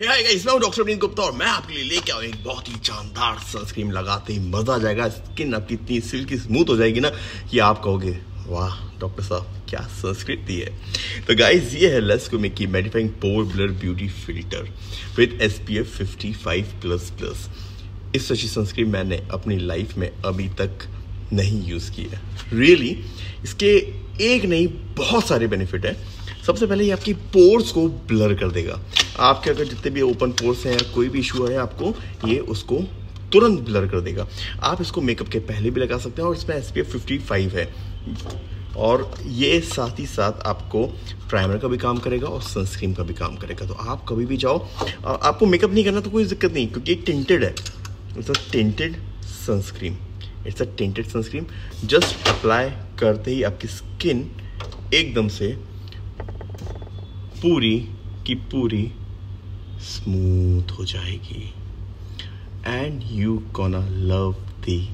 मैं डॉक्टर अभिनीत गुप्ता और मैं आपके लिए लेके आऊँ एक बहुत ही जानदार सनस्क्रीन लगाते ही मज़ा आ जाएगा। स्किन आपकी इतनी सिल्की स्मूथ हो जाएगी ना कि आप कहोगे, वाह डॉक्टर साहब, क्या सनस्क्रीन दी है? तो गाइस ये है लेस्कोमिक की mattifying pore blur beauty filter with S P F fifty five plus plus इस अच्छी सनस्क्रीन मैंने अपनी लाइफ में अभी तक नहीं यूज़ की है। रियली इसके एक नहीं, बहुत सारे बेनिफिट हैं। सबसे पहले ये आपकी पोर्स को ब्लर कर देगा। आपके अगर जितने भी ओपन पोर्स हैं या कोई भी इशू है आपको ये उसको तुरंत ब्लर कर देगा। आप इसको मेकअप के पहले भी लगा सकते हैं और इसमें एस पी है। और ये साथ ही साथ आपको प्राइमर का भी काम करेगा और सनस्क्रीन का भी काम करेगा। तो आप कभी भी जाओ आपको मेकअप नहीं करना तो कोई दिक्कत नहीं, क्योंकि टेंटेड है। It's a tinted sunscreen it's a tinted sunscreen just apply करते ही आपकी स्किन एकदम से पूरी की पूरी स्मूथ हो जाएगी। And you gonna love the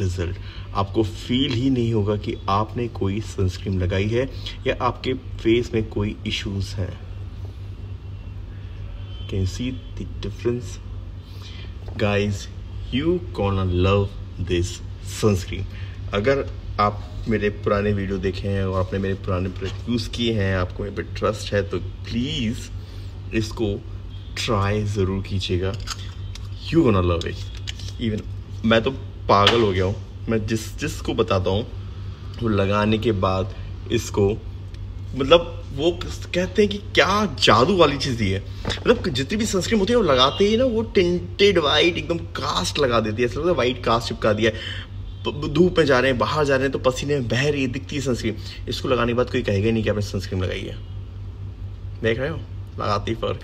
result आपको फील ही नहीं होगा कि आपने कोई सनस्क्रीन लगाई है या आपके फेस में कोई इश्यूज़ हैं। Can see the difference guys you gonna love this sunscreen अगर आप मेरे पुराने वीडियो देखे हैं और आपने मेरे पुराने प्रोडक्ट यूज़ किए हैं, आपको मेरे पर ट्रस्ट है तो प्लीज़ इसको ट्राई ज़रूर कीजिएगा। You gonna love it even मैं तो पागल हो गया हूँ। मैं जिस, जिसको बताता हूँ, वो लगाने के बाद इसको मतलब वो कहते हैं कि क्या जादू वाली चीज़ दी है। मतलब जितनी भी सनस्क्रीन होती है, वो लगाते ही ना वो टिंटेड वाइट एकदम कास्ट लगा देती है। ऐसा लगता है वाइट कास्ट चिपका दिया है। धूप में जा रहे हैं, बाहर जा रहे हैं तो पसीने में बह रही दिखती है सनस्क्रीन इसको लगाने के बाद कोई कहेगा नहीं कि आपने सनस्क्रीन लगाई है। देख रहे हो? लगाती फ़र्क।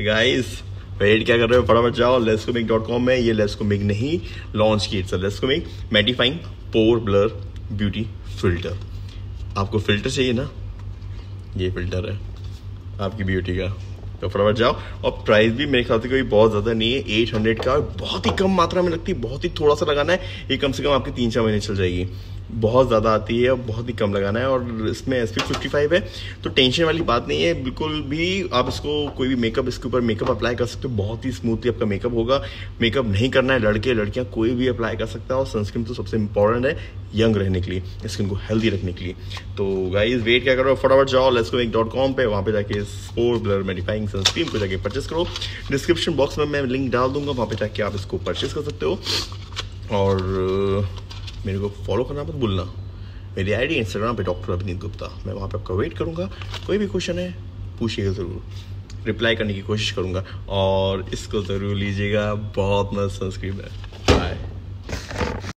गाइस वेट क्या कर रहे हो? फटाफट जाओ। लेस्कोमिक डॉट कॉम में ये लेस्कोमिक नहीं लॉन्च की। It's लेस्कोमिक mattifying pore blur beauty filter आपको फ़िल्टर चाहिए ना? ये फ़िल्टर है आपकी ब्यूटी का। तो फटाफट जाओ। और प्राइस भी मेरे ख्याल से कोई बहुत ज़्यादा नहीं है। एट हंड्रेड का बहुत ही कम मात्रा में लगती है। बहुत ही थोड़ा सा लगाना है। ये कम से कम आपकी तीन चार महीने चल जाएगी। बहुत ज़्यादा आती है और बहुत ही कम लगाना है और इसमें एस पी है। तो टेंशन वाली बात नहीं है, बिल्कुल भी आप इसको कोई भी मेकअप इसके ऊपर मेकअप अप्लाई कर सकते हो, बहुत ही स्मूथली आपका मेकअप होगा। मेकअप नहीं करना है, लड़के, लड़कियाँ कोई भी अप्लाई कर सकता है और सनस्क्रीन तो सबसे इंपॉर्टेंट है यंग रहने के लिए स्किन को हेल्दी रखने के लिए। तो गाइज़ वेट क्या करो फटाफट जाओ लेट्स गो डॉट कॉम पर वहाँ पर जाके फोर ब्लर मेडिफाइंग सनस्क्रीन को जाके परचेस करो। डिस्क्रिप्शन बॉक्स में मैं लिंक डाल दूँगा, वहाँ पर जाके आप इसको परचेस कर सकते हो। और मेरे को फॉलो करना, मत भूलना। मेरी आईडी इंस्टाग्राम पे डॉक्टर अभिनीत गुप्ता। मैं वहाँ पे आपका वेट करूँगा। कोई भी क्वेश्चन है, पूछिएगा ज़रूर। रिप्लाई करने की कोशिश करूँगा। और इसको ज़रूर लीजिएगा। बहुत मस्त संस्कृत है। बाय